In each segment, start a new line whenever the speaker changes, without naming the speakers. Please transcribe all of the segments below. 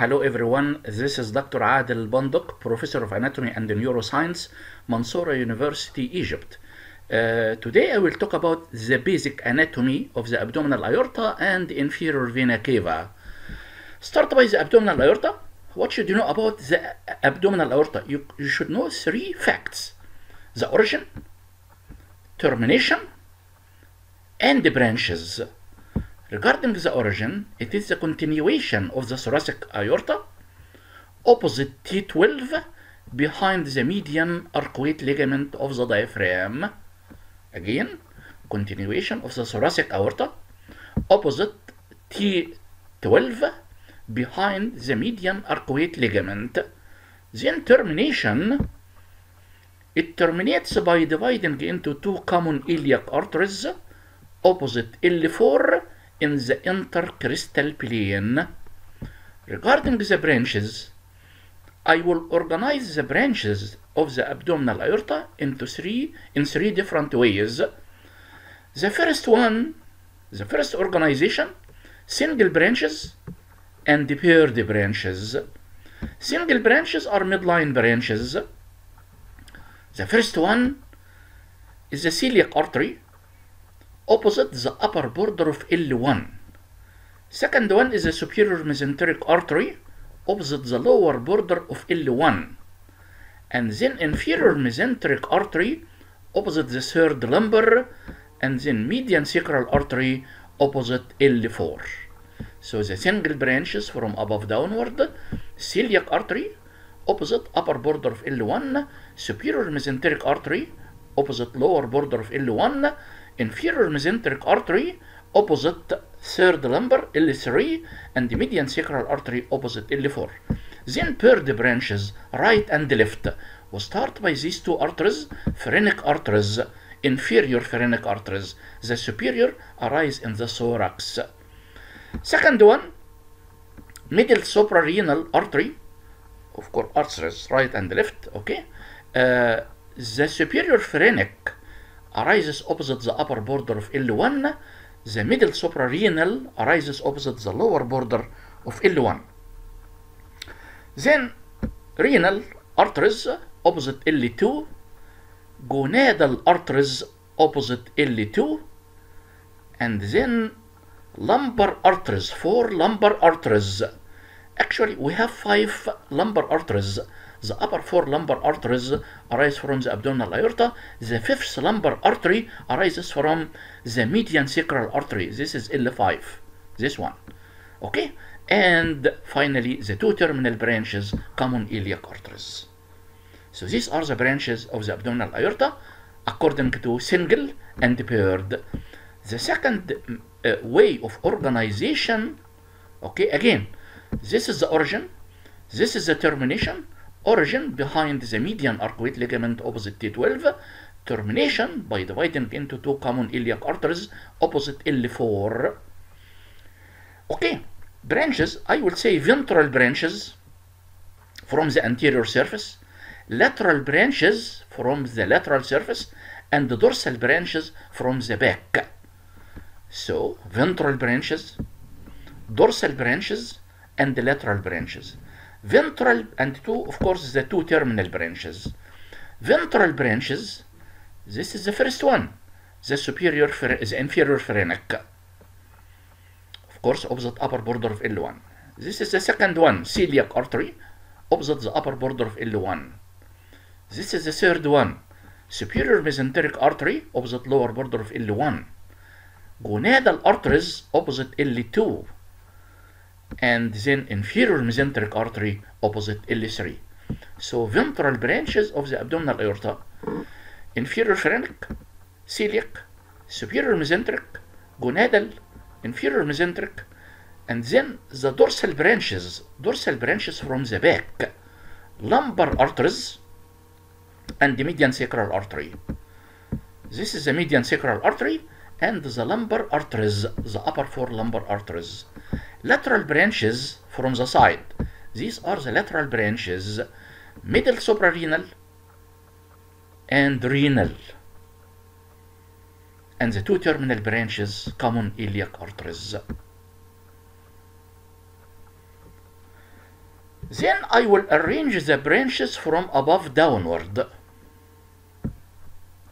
Hello everyone, this is Dr. Adel Bondok, Professor of Anatomy and Neuroscience, Mansoura University, Egypt. Uh, today I will talk about the basic anatomy of the abdominal aorta and inferior vena cava. Start by the abdominal aorta. What should you know about the abdominal aorta? You, you should know three facts. The origin, termination, and the branches. Regarding the origin, it is the continuation of the thoracic aorta opposite T12 behind the median arcuate ligament of the diaphragm. Again, continuation of the thoracic aorta opposite T12 behind the median arcuate ligament. Then termination, it terminates by dividing into two common iliac arteries opposite L4 in the intercristal plane. Regarding the branches, I will organize the branches of the abdominal aorta into three in three different ways. The first one, the first organization, single branches and paired branches. Single branches are midline branches. The first one is the celiac artery opposite the upper border of L1. Second one is the superior mesenteric artery opposite the lower border of L1. And then inferior mesenteric artery opposite the third lumbar and then median sacral artery opposite L4. So the single branches from above downward, celiac artery opposite upper border of L1, superior mesenteric artery opposite lower border of L1, inferior mesenteric artery opposite third lumbar L3 and the median sacral artery opposite L4. Then paired branches right and left. We start by these two arteries, phrenic arteries, inferior phrenic arteries. The superior arise in the thorax. Second one, middle suprarenal artery, of course arteries right and left, okay. Uh, the superior phrenic arises opposite the upper border of L1. The middle suprarenal arises opposite the lower border of L1. Then renal arteries opposite L2, gonadal arteries opposite L2, and then lumbar arteries, four lumbar arteries. Actually, we have five lumbar arteries. The upper four lumbar arteries arise from the abdominal aorta. The fifth lumbar artery arises from the median sacral artery. This is L5, this one. Okay? And finally, the two terminal branches, common iliac arteries. So these are the branches of the abdominal aorta according to single and paired. The second uh, way of organization, okay, again, this is the origin, this is the termination, origin behind the median arcuate ligament opposite T12, termination by dividing into two common iliac arteries opposite L4. Okay, branches, I will say ventral branches from the anterior surface, lateral branches from the lateral surface, and the dorsal branches from the back. So, ventral branches, dorsal branches, and the lateral branches. Ventral and two, of course, the two terminal branches. Ventral branches, this is the first one, the superior, the inferior phrenic. Of course, opposite upper border of L1. This is the second one, celiac artery, opposite the upper border of L1. This is the third one, superior mesenteric artery, opposite lower border of L1. Gonadal arteries, opposite L2 and then inferior mesenteric artery opposite L3. So ventral branches of the abdominal aorta, inferior phrenic, celiac, superior mesenteric, gonadal, inferior mesenteric, and then the dorsal branches, dorsal branches from the back, lumbar arteries, and the median sacral artery. This is the median sacral artery and the lumbar arteries, the upper four lumbar arteries. Lateral branches from the side. These are the lateral branches, middle suprarenal and renal. And the two terminal branches, common iliac arteries. Then I will arrange the branches from above downward.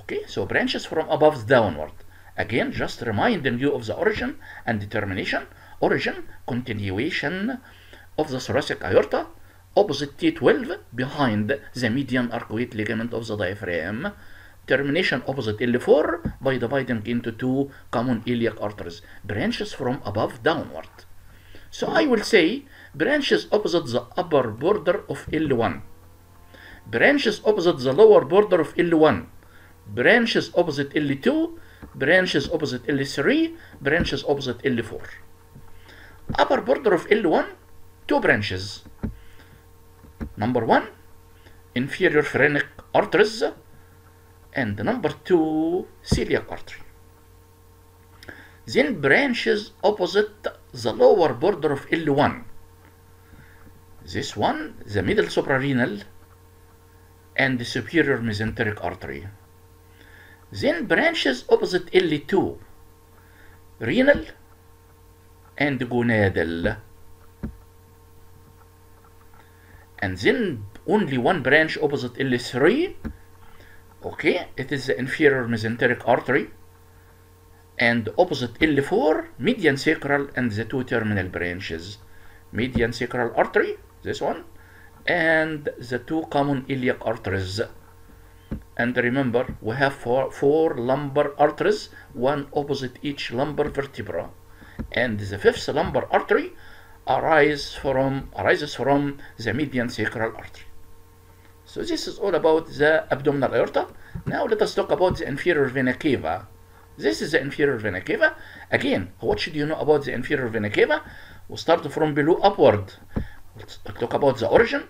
Okay, so branches from above downward. Again, just reminding you of the origin and determination. Origin, continuation of the thoracic aorta, opposite T12 behind the median arcuate ligament of the diaphragm. Termination opposite L4 by dividing into two common iliac arteries. Branches from above downward. So I will say branches opposite the upper border of L1. Branches opposite the lower border of L1. Branches opposite L2. Branches opposite L3. Branches opposite L4. Upper border of L1, two branches. Number one, inferior phrenic arteries, and number two, celiac artery. Then branches opposite the lower border of L1. This one, the middle suprarenal and the superior mesenteric artery. Then branches opposite L2, renal and gonadal. And then only one branch opposite L3. Okay, it is the inferior mesenteric artery. And opposite L4, median sacral and the two terminal branches. Median sacral artery, this one, and the two common iliac arteries. And remember, we have four, four lumbar arteries, one opposite each lumbar vertebra. And the fifth lumbar artery arise from, arises from the median sacral artery. So this is all about the abdominal aorta. Now let us talk about the inferior vena cava. This is the inferior vena cava. Again, what should you know about the inferior vena cava? We'll start from below upward. We'll talk about the origin.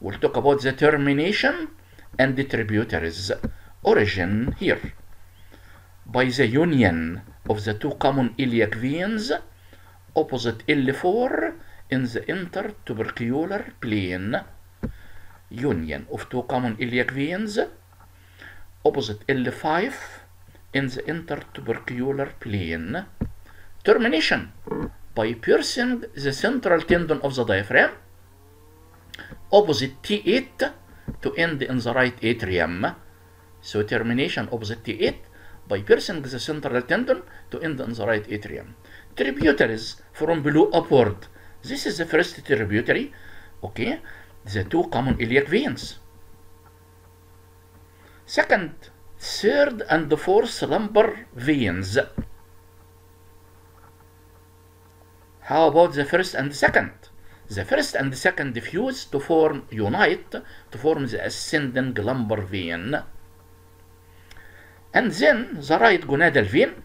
We'll talk about the termination and the tributaries. Origin here. By the union of the two common iliac veins opposite L4 in the intertubercular plane. Union of two common iliac veins opposite L5 in the intertubercular plane. Termination by piercing the central tendon of the diaphragm opposite T8 to end in the right atrium. So termination opposite T8 by piercing the central tendon to end in the right atrium. Tributaries from below upward. This is the first tributary, okay? The two common iliac veins. Second, third and the fourth lumbar veins. How about the first and second? The first and second fuse to form, unite, to form the ascending lumbar vein. And then the right gonadal vein.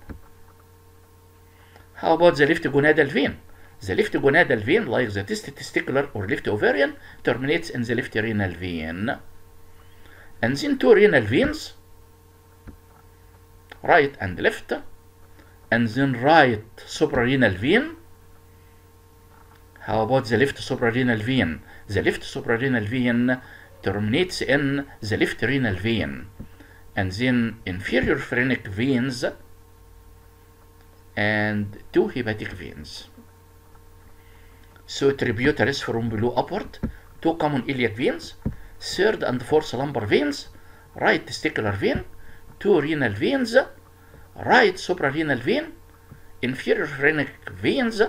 How about the left gonadal vein? The left gonadal vein, like the testicular or left ovarian, terminates in the left renal vein. And then two renal veins, right and left, and then right suprarenal vein. How about the left suprarenal vein? The left suprarenal vein terminates in the left renal vein, and then inferior phrenic veins and two hepatic veins. So tributaries from below upward, two common iliac veins, third and fourth lumbar veins, right testicular vein, two renal veins, right suprarenal vein, inferior phrenic veins,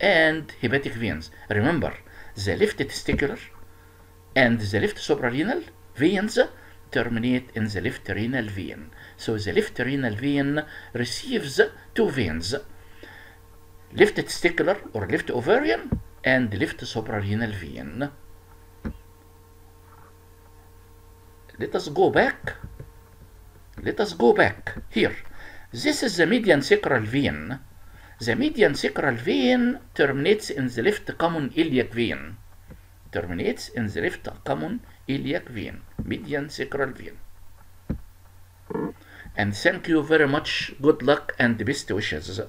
and hepatic veins. Remember, the left testicular and the left suprarenal veins terminate in the left renal vein. So the left renal vein receives two veins, left testicular or left ovarian and left suprarenal vein. Let us go back. Let us go back here. This is the median sacral vein. The median sacral vein terminates in the left common iliac vein. Terminates in the left common iliac vein. Median sacral vein. And thank you very much. Good luck and best wishes.